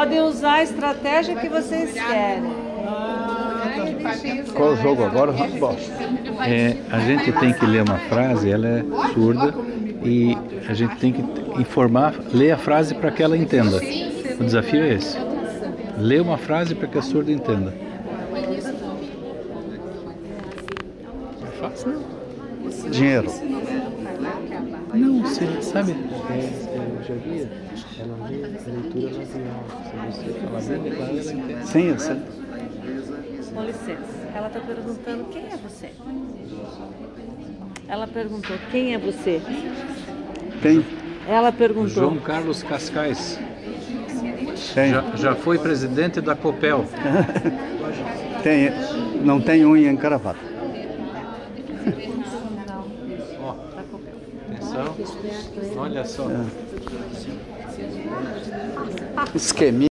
podem usar a estratégia que vocês querem. Qual o jogo agora? Handball. É, a gente tem que ler uma frase, ela é surda e a gente tem que informar, ler a frase para que ela entenda. O desafio é esse. Ler uma frase para que a surda entenda. É fácil? Dinheiro. Não, você sabe. Eu já via, ela lê a leitura labial. Se você falar bem devagar, ela entende. Sim, eu sei. Com licença. Ela está perguntando quem é você. Ela perguntou quem é você. Tem, Ela perguntou. João Carlos Cascais. tem, Já, já foi presidente da Copel. tem. Não tem unha encravada. Ó, atenção. Olha só. Esqueminha.